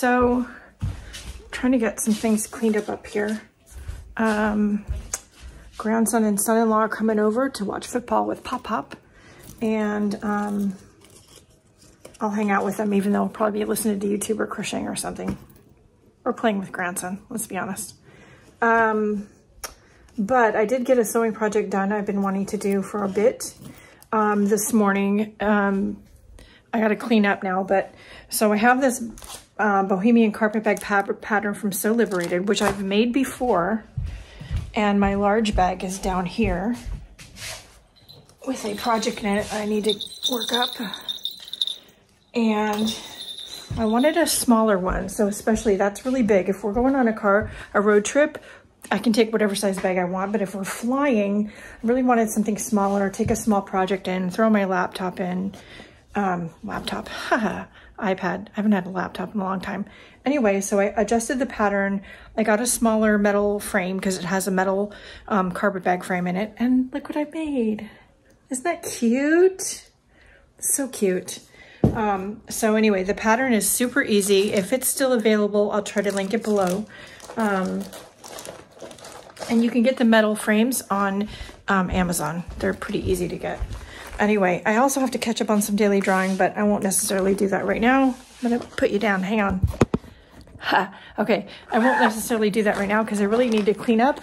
so I'm trying to get some things cleaned up up here. Um, grandson and son-in-law are coming over to watch football with Pop Pop. And um, I'll hang out with them even though I'll probably be listening to YouTube or crocheting or something. Or playing with grandson, let's be honest. Um, but I did get a sewing project done I've been wanting to do for a bit um, this morning. Um, I got to clean up now, but so I have this uh, Bohemian carpet bag pattern from Sew Liberated, which I've made before. And my large bag is down here with a project in it I need to work up. And I wanted a smaller one. So especially that's really big. If we're going on a car, a road trip, I can take whatever size bag I want, but if we're flying, I really wanted something smaller, take a small project in, throw my laptop in, um, laptop, haha, iPad. I haven't had a laptop in a long time. Anyway, so I adjusted the pattern. I got a smaller metal frame because it has a metal um, carpet bag frame in it. And look what I made. Isn't that cute? So cute. Um, so anyway, the pattern is super easy. If it's still available, I'll try to link it below. Um, and you can get the metal frames on um, Amazon. They're pretty easy to get. Anyway, I also have to catch up on some daily drawing, but I won't necessarily do that right now. I'm gonna put you down, hang on. Ha. Okay, I won't necessarily do that right now because I really need to clean up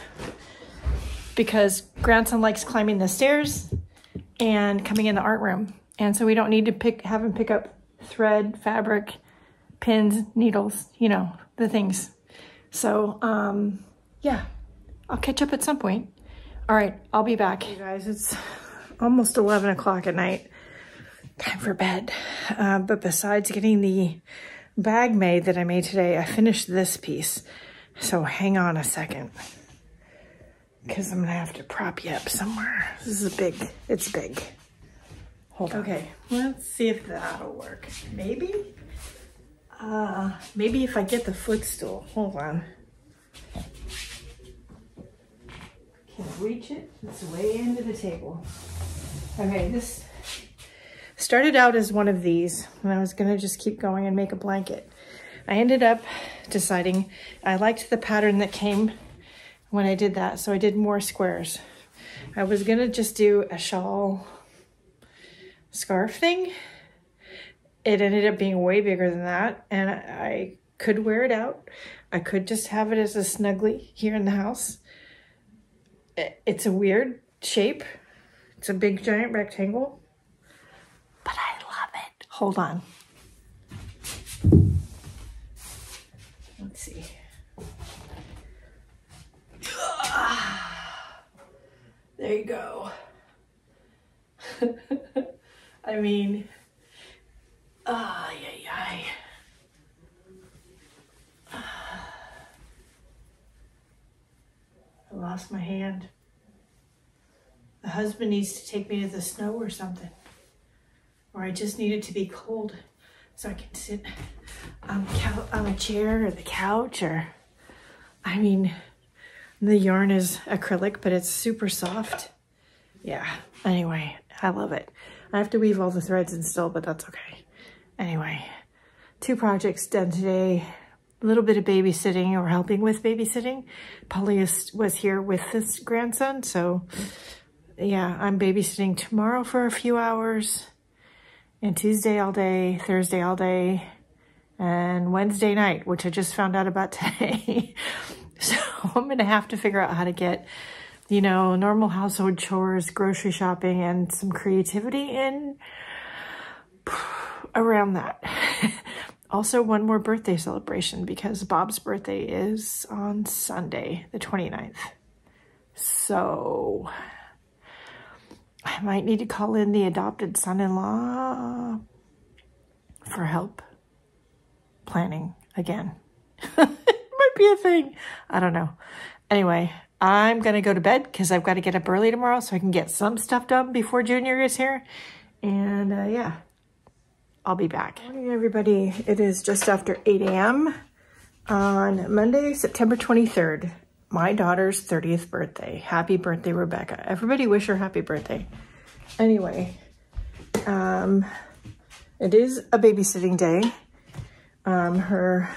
because grandson likes climbing the stairs and coming in the art room. And so we don't need to pick have him pick up thread, fabric, pins, needles, you know, the things. So, um, yeah, I'll catch up at some point. All right, I'll be back. Hey guys, it's almost 11 o'clock at night. Time for bed. Uh, but besides getting the bag made that I made today, I finished this piece. So hang on a second. Because I'm going to have to prop you up somewhere. This is big, it's big. Hold on. Okay, let's see if that'll work. Maybe? Uh, maybe if I get the footstool. Hold on. Can't reach it. It's way into the table. Okay, this started out as one of these, and I was gonna just keep going and make a blanket. I ended up deciding I liked the pattern that came when I did that, so I did more squares. I was gonna just do a shawl scarf thing. It ended up being way bigger than that, and I could wear it out. I could just have it as a snuggly here in the house. It's a weird shape. It's a big giant rectangle, but I love it. Hold on. Let's see. There you go. I mean, ay, yeah, ay. I lost my hand. Husband needs to take me to the snow or something. Or I just need it to be cold so I can sit on, on a chair or the couch or, I mean, the yarn is acrylic, but it's super soft. Yeah, anyway, I love it. I have to weave all the threads in still, but that's okay. Anyway, two projects done today. A little bit of babysitting or helping with babysitting. Polly was here with his grandson, so yeah, I'm babysitting tomorrow for a few hours and Tuesday all day, Thursday all day, and Wednesday night, which I just found out about today. so I'm going to have to figure out how to get, you know, normal household chores, grocery shopping, and some creativity in around that. also, one more birthday celebration because Bob's birthday is on Sunday, the 29th. So I might need to call in the adopted son-in-law for help planning again. might be a thing. I don't know. Anyway, I'm going to go to bed because I've got to get up early tomorrow so I can get some stuff done before Junior is here. And uh, yeah, I'll be back. Morning, everybody. It is just after 8 a.m. on Monday, September 23rd, my daughter's 30th birthday. Happy birthday, Rebecca. Everybody wish her happy birthday. Anyway, um, it is a babysitting day. Um, her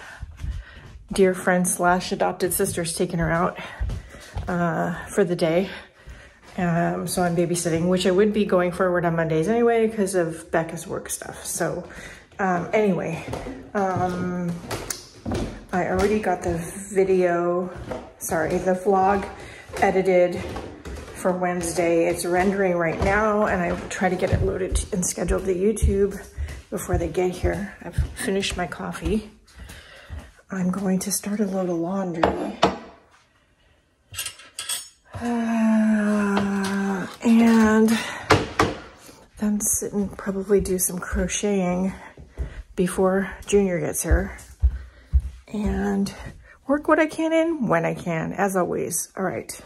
dear friend slash adopted sister's taking her out uh, for the day. Um, so I'm babysitting, which I would be going forward on Mondays anyway because of Becca's work stuff. So um, anyway, um, I already got the video, sorry, the vlog edited for Wednesday. It's rendering right now and I will try to get it loaded and scheduled to YouTube before they get here. I've finished my coffee. I'm going to start a load of laundry. Uh, and then sit and probably do some crocheting before Junior gets here. And work what I can in when I can, as always. All right.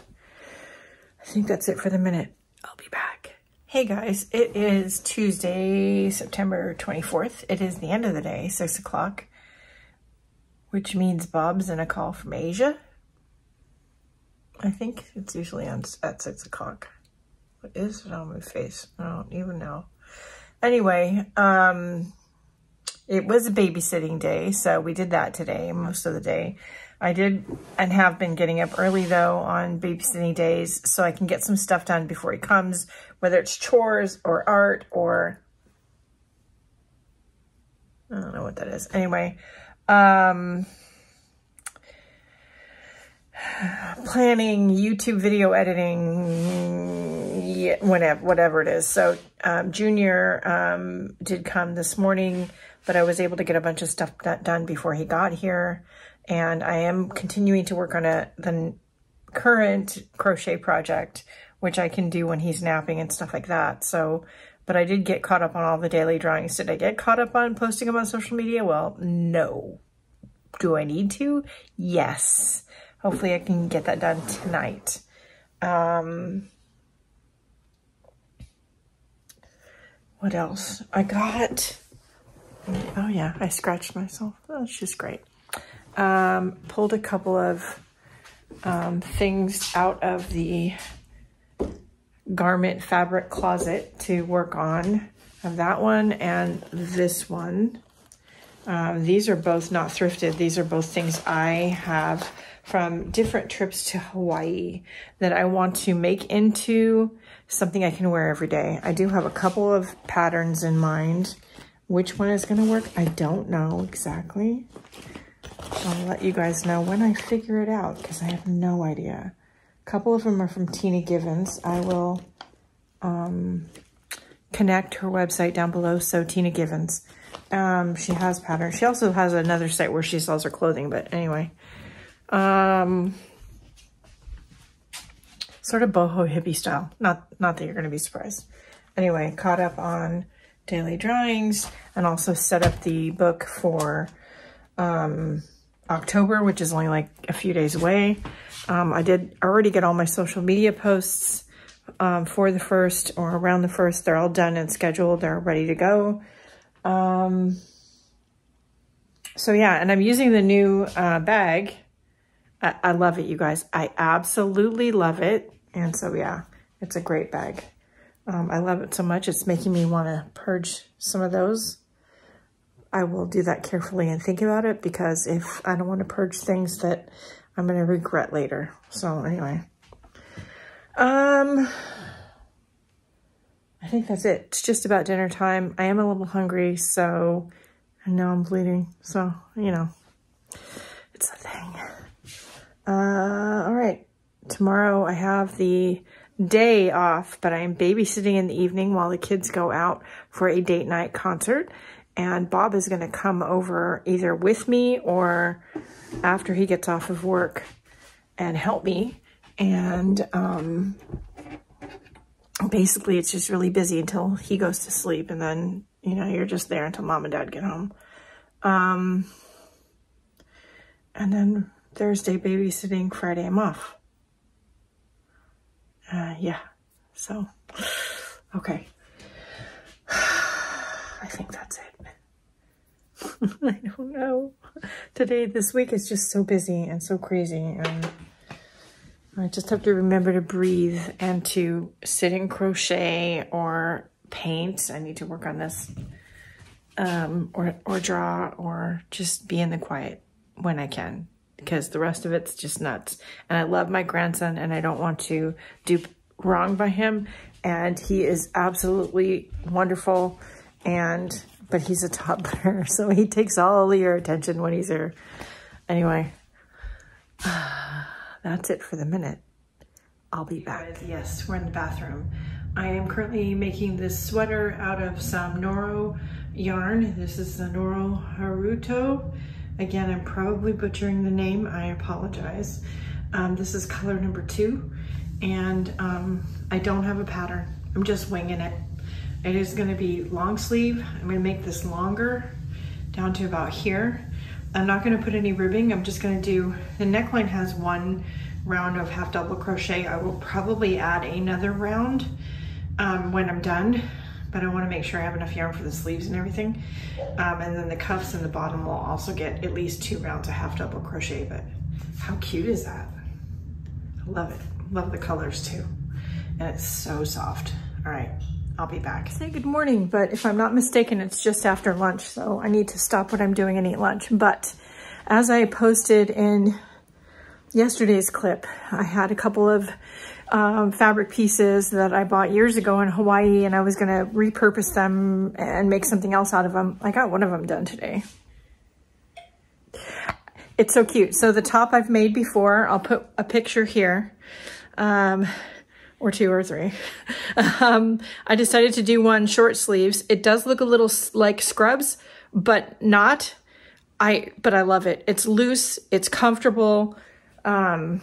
I think that's it for the minute. I'll be back. Hey guys, it is Tuesday, September 24th. It is the end of the day, 6 o'clock, which means Bob's in a call from Asia. I think it's usually on at 6 o'clock. What is it on my face? I don't even know. Anyway, um, it was a babysitting day, so we did that today, most of the day. I did and have been getting up early, though, on babysitting days so I can get some stuff done before he comes, whether it's chores or art or... I don't know what that is. Anyway, um, planning, YouTube video editing, yeah, whatever, whatever it is. So um, Junior um, did come this morning, but I was able to get a bunch of stuff done before he got here. And I am continuing to work on a the current crochet project, which I can do when he's napping and stuff like that. So, but I did get caught up on all the daily drawings. Did I get caught up on posting them on social media? Well, no. Do I need to? Yes. Hopefully I can get that done tonight. Um, what else? I got, oh yeah, I scratched myself. Oh, she's great. Um, pulled a couple of um, things out of the garment fabric closet to work on. Of that one and this one. Um, these are both not thrifted. These are both things I have from different trips to Hawaii that I want to make into something I can wear every day. I do have a couple of patterns in mind. Which one is going to work? I don't know exactly. I'll let you guys know when I figure it out because I have no idea. A couple of them are from Tina Givens. I will um, connect her website down below. So Tina Givens, um, she has patterns. She also has another site where she sells her clothing. But anyway, um, sort of boho hippie style. Not, not that you're going to be surprised. Anyway, caught up on daily drawings and also set up the book for um, October, which is only like a few days away. Um, I did already get all my social media posts um, for the first or around the first. They're all done and scheduled. They're ready to go. Um, so yeah, and I'm using the new uh, bag I, I love it, you guys. I absolutely love it. And so, yeah, it's a great bag. Um, I love it so much. It's making me want to purge some of those. I will do that carefully and think about it because if I don't want to purge things that I'm going to regret later. So anyway, um, I think that's it. It's just about dinner time. I am a little hungry, so I know I'm bleeding. So, you know, it's a thing. Uh, all right. Tomorrow I have the day off, but I am babysitting in the evening while the kids go out for a date night concert. And Bob is going to come over either with me or after he gets off of work and help me. And um, basically, it's just really busy until he goes to sleep. And then, you know, you're just there until mom and dad get home. Um, and then Thursday babysitting, Friday I'm off. Uh, yeah, so, okay. I think that's it. I don't know. Today, this week is just so busy and so crazy and I just have to remember to breathe and to sit and crochet or paint. I need to work on this. um, or, or draw or just be in the quiet when I can because the rest of it's just nuts. And I love my grandson and I don't want to do wrong by him. And he is absolutely wonderful. And, but he's a toddler, so he takes all of your attention when he's here. Anyway, that's it for the minute. I'll be back. Yes, we're in the bathroom. I am currently making this sweater out of some Noro yarn. This is the Noro Haruto. Again, I'm probably butchering the name. I apologize. Um, this is color number two, and um, I don't have a pattern. I'm just winging it. It is gonna be long sleeve. I'm gonna make this longer down to about here. I'm not gonna put any ribbing. I'm just gonna do, the neckline has one round of half double crochet. I will probably add another round um, when I'm done but I wanna make sure I have enough yarn for the sleeves and everything. Um, and then the cuffs and the bottom will also get at least two rounds of half double crochet, but how cute is that? I love it, love the colors too. And it's so soft. All right, I'll be back. Say good morning, but if I'm not mistaken, it's just after lunch, so I need to stop what I'm doing and eat lunch. But as I posted in yesterday's clip, I had a couple of um, fabric pieces that I bought years ago in Hawaii and I was gonna repurpose them and make something else out of them. I got one of them done today. It's so cute. So the top I've made before, I'll put a picture here, um, or two or three. um, I decided to do one short sleeves. It does look a little like scrubs, but not. I, but I love it. It's loose, it's comfortable. Um,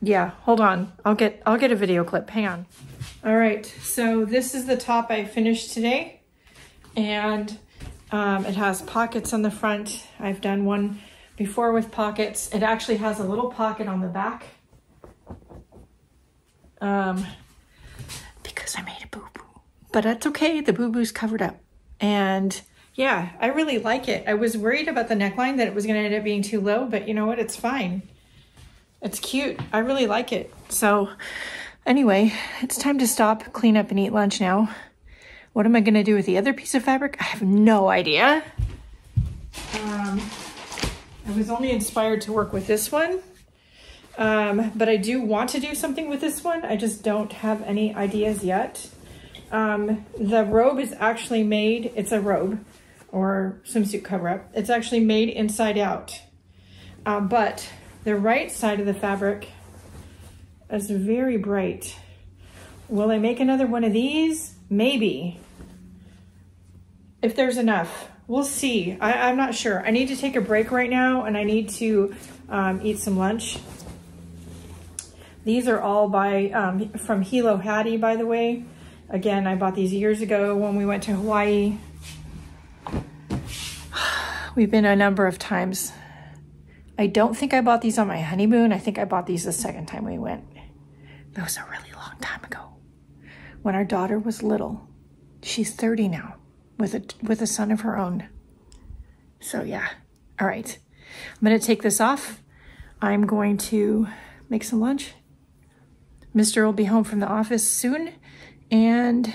yeah, hold on. I'll get I'll get a video clip. Hang on. All right, so this is the top I finished today. And um, it has pockets on the front. I've done one before with pockets. It actually has a little pocket on the back. Um, because I made a boo-boo. But that's okay, the boo-boo's covered up. And yeah, I really like it. I was worried about the neckline that it was gonna end up being too low, but you know what, it's fine. It's cute. I really like it. So anyway, it's time to stop, clean up, and eat lunch now. What am I going to do with the other piece of fabric? I have no idea. Um, I was only inspired to work with this one. Um, but I do want to do something with this one. I just don't have any ideas yet. Um, the robe is actually made, it's a robe or swimsuit cover up. It's actually made inside out. Um, but the right side of the fabric is very bright. Will I make another one of these? Maybe. If there's enough. We'll see. I, am not sure. I need to take a break right now and I need to um, eat some lunch. These are all by um, from Hilo Hattie, by the way. Again, I bought these years ago when we went to Hawaii. We've been a number of times. I don't think I bought these on my honeymoon. I think I bought these the second time we went. That was a really long time ago. When our daughter was little. She's 30 now with a, with a son of her own. So yeah. All right. I'm going to take this off. I'm going to make some lunch. Mr. will be home from the office soon. And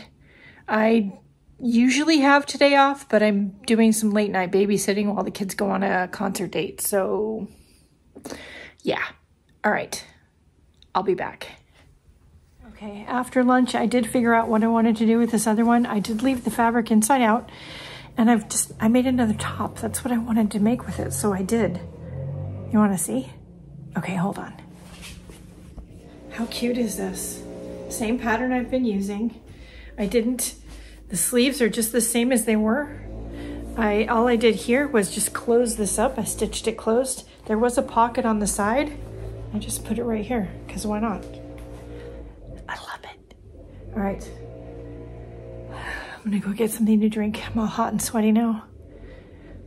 I usually have today off, but I'm doing some late night babysitting while the kids go on a concert date. So, yeah. All right. I'll be back. Okay, after lunch, I did figure out what I wanted to do with this other one. I did leave the fabric inside out, and I've just, I made another top. That's what I wanted to make with it, so I did. You wanna see? Okay, hold on. How cute is this? Same pattern I've been using. I didn't the sleeves are just the same as they were. I All I did here was just close this up. I stitched it closed. There was a pocket on the side. I just put it right here, because why not? I love it. All right. I'm gonna go get something to drink. I'm all hot and sweaty now.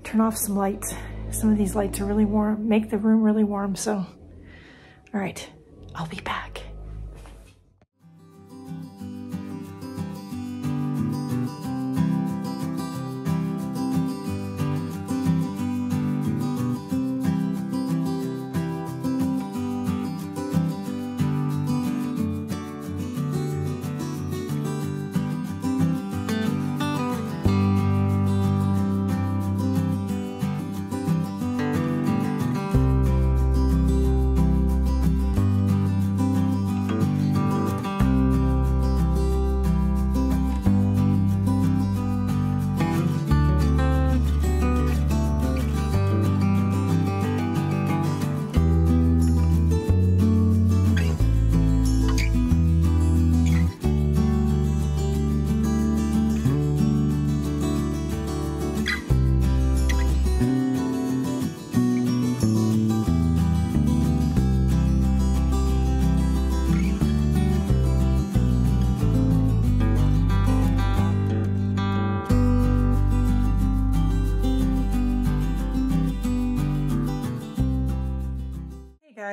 Turn off some lights. Some of these lights are really warm, make the room really warm, so. All right, I'll be back.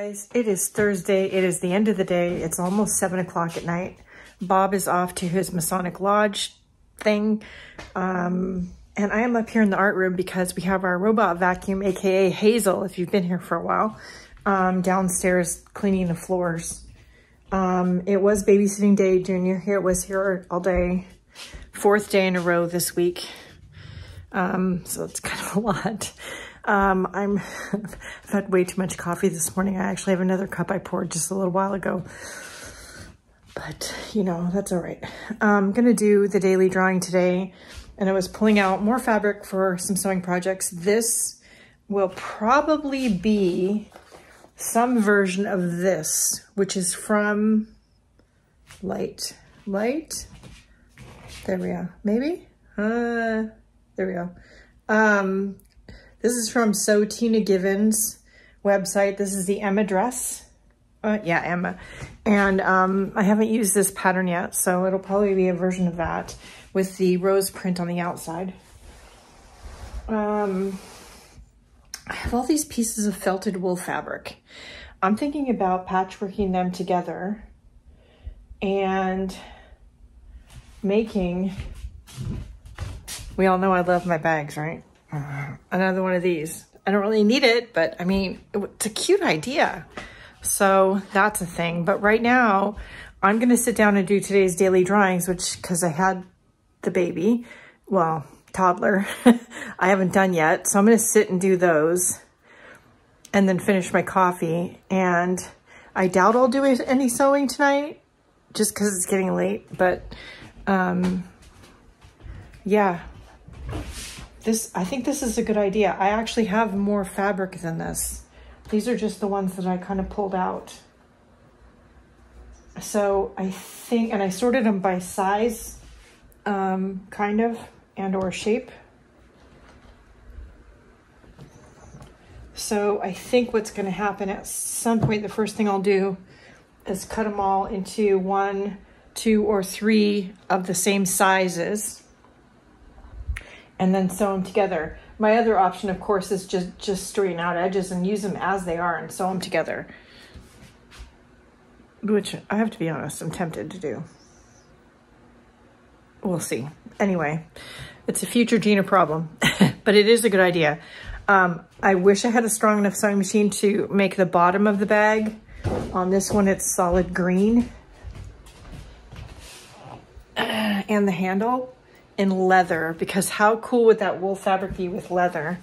Guys, it is Thursday. It is the end of the day. It's almost seven o'clock at night. Bob is off to his Masonic Lodge thing. Um, and I am up here in the art room because we have our robot vacuum, AKA Hazel, if you've been here for a while, um, downstairs cleaning the floors. Um, it was babysitting day. Junior here was here all day. Fourth day in a row this week. Um, so it's kind of a lot. Um, I'm, I've had way too much coffee this morning. I actually have another cup I poured just a little while ago. But, you know, that's all right. I'm going to do the daily drawing today. And I was pulling out more fabric for some sewing projects. This will probably be some version of this, which is from Light. Light? There we go. Maybe? Uh, there we go. Um, this is from Sew Tina Givens website. This is the Emma dress. Uh, yeah, Emma. And um, I haven't used this pattern yet, so it'll probably be a version of that with the rose print on the outside. Um, I have all these pieces of felted wool fabric. I'm thinking about patchworking them together and making, we all know I love my bags, right? Another one of these. I don't really need it, but I mean, it's a cute idea. So that's a thing. But right now, I'm going to sit down and do today's daily drawings, which, because I had the baby, well, toddler, I haven't done yet. So I'm going to sit and do those and then finish my coffee. And I doubt I'll do any sewing tonight just because it's getting late. But um, yeah, this, I think this is a good idea. I actually have more fabric than this. These are just the ones that I kind of pulled out. So I think, and I sorted them by size, um, kind of, and or shape. So I think what's going to happen at some point, the first thing I'll do is cut them all into one, two, or three of the same sizes and then sew them together. My other option, of course, is just, just straighten out edges and use them as they are and sew them together. Which, I have to be honest, I'm tempted to do. We'll see. Anyway, it's a future Gina problem, but it is a good idea. Um, I wish I had a strong enough sewing machine to make the bottom of the bag. On this one, it's solid green. And the handle in leather because how cool would that wool fabric be with leather?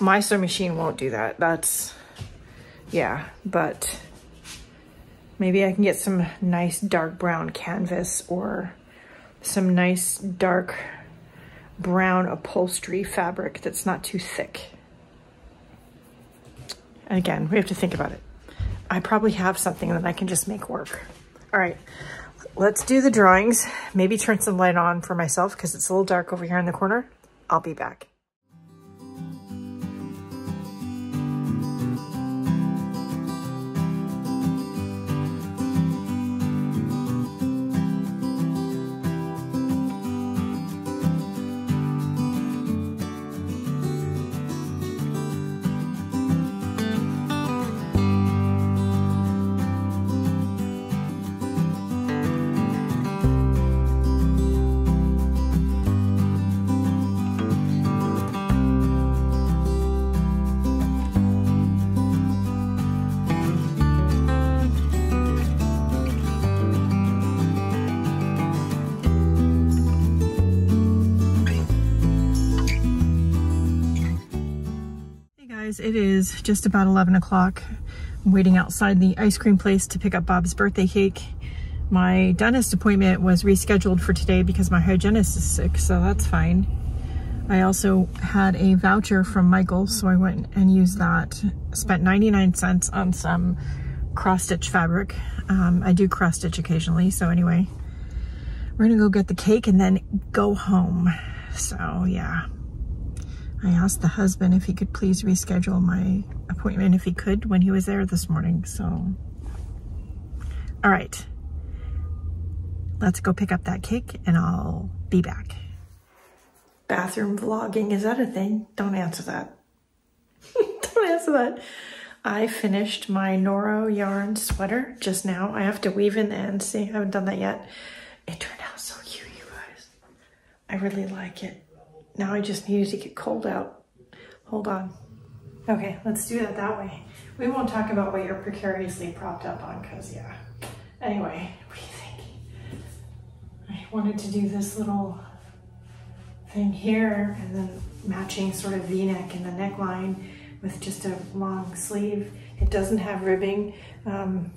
My sewing machine won't do that. That's, yeah, but maybe I can get some nice dark brown canvas or some nice dark brown upholstery fabric that's not too thick. And again, we have to think about it. I probably have something that I can just make work. All right, let's do the drawings. Maybe turn some light on for myself because it's a little dark over here in the corner. I'll be back. It is just about 11 o'clock. I'm waiting outside the ice cream place to pick up Bob's birthday cake. My dentist appointment was rescheduled for today because my hygienist is sick, so that's fine. I also had a voucher from Michael, so I went and used that. Spent 99 cents on some cross-stitch fabric. Um, I do cross-stitch occasionally, so anyway. We're gonna go get the cake and then go home. So yeah, I asked the husband if he could please reschedule my appointment if he could when he was there this morning. So, all right, let's go pick up that cake and I'll be back. Bathroom vlogging, is that a thing? Don't answer that. Don't answer that. I finished my Noro yarn sweater just now. I have to weave in the ends. See, I haven't done that yet. It turned out so cute, you guys. I really like it. Now I just needed to get cold out. Hold on. Okay, let's do that that way. We won't talk about what you're precariously propped up on because, yeah. Anyway, what do you think? I wanted to do this little thing here and then matching sort of v-neck in the neckline with just a long sleeve. It doesn't have ribbing. Um,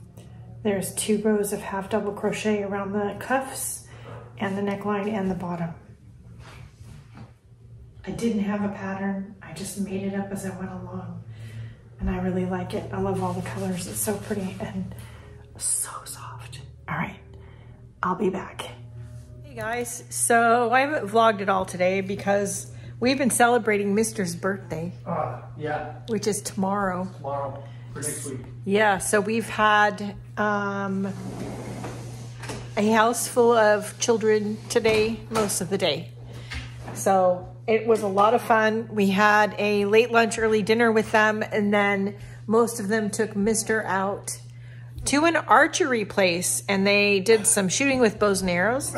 there's two rows of half double crochet around the cuffs and the neckline and the bottom. I didn't have a pattern. I just made it up as I went along. And I really like it. I love all the colors. It's so pretty and so soft. All right, I'll be back. Hey guys, so I haven't vlogged at all today because we've been celebrating Mister's birthday. Uh, yeah. Which is tomorrow. Tomorrow, for next week. Yeah, so we've had um, a house full of children today, most of the day. So it was a lot of fun. We had a late lunch, early dinner with them, and then most of them took Mister out to an archery place, and they did some shooting with bows and arrows.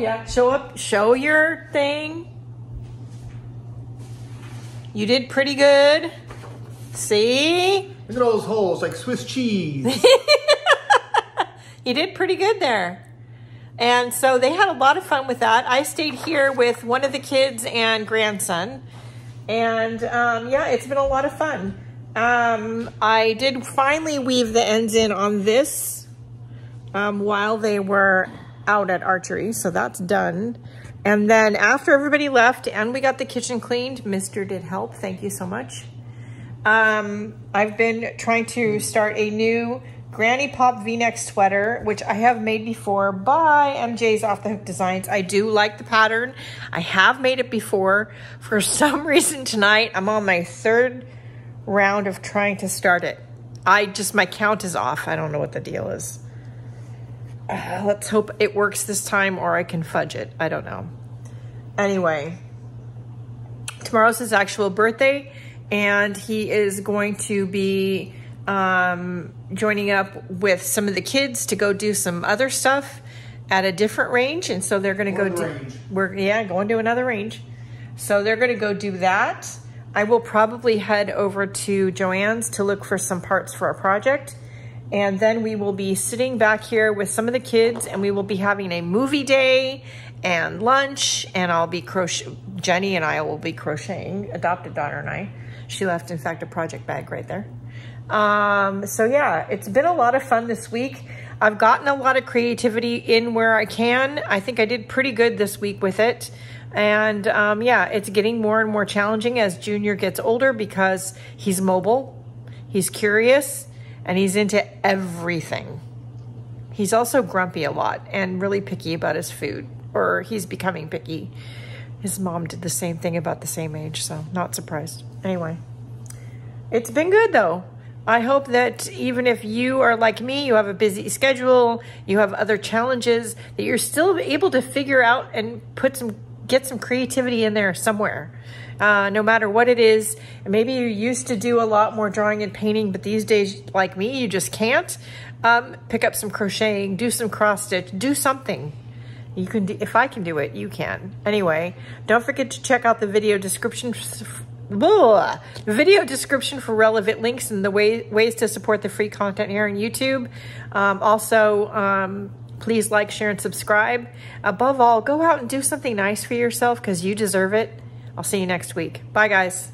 Yeah, show up, show your thing. You did pretty good. See? Look at all those holes, like Swiss cheese. you did pretty good there. And so they had a lot of fun with that. I stayed here with one of the kids and grandson. And um, yeah, it's been a lot of fun. Um, I did finally weave the ends in on this um, while they were out at archery, so that's done. And then after everybody left and we got the kitchen cleaned, Mister did help. Thank you so much. Um, I've been trying to start a new Granny Pop V-neck sweater, which I have made before by MJ's Off the Hook Designs. I do like the pattern. I have made it before. For some reason tonight, I'm on my third round of trying to start it. I just, my count is off. I don't know what the deal is. Uh, let's hope it works this time or I can fudge it. I don't know. Anyway, tomorrow's his actual birthday and he is going to be um, joining up with some of the kids to go do some other stuff at a different range. And so they're going to go do, we're, yeah, going to another range. So they're going to go do that. I will probably head over to Joann's to look for some parts for our project. And then we will be sitting back here with some of the kids and we will be having a movie day and lunch and I'll be crochet, Jenny and I will be crocheting, adopted daughter and I. She left, in fact, a project bag right there. Um, so yeah, it's been a lot of fun this week. I've gotten a lot of creativity in where I can. I think I did pretty good this week with it. And um, yeah, it's getting more and more challenging as Junior gets older because he's mobile, he's curious, and he's into everything. He's also grumpy a lot and really picky about his food, or he's becoming picky. His mom did the same thing about the same age, so not surprised. Anyway, it's been good though. I hope that even if you are like me, you have a busy schedule, you have other challenges, that you're still able to figure out and put some, get some creativity in there somewhere uh, no matter what it is. Maybe you used to do a lot more drawing and painting, but these days, like me, you just can't. Um, pick up some crocheting, do some cross stitch, do something. You can, do, if I can do it, you can. Anyway, don't forget to check out the video description Blah. video description for relevant links and the way, ways to support the free content here on YouTube. Um, also, um, please like, share, and subscribe. Above all, go out and do something nice for yourself because you deserve it. I'll see you next week. Bye, guys.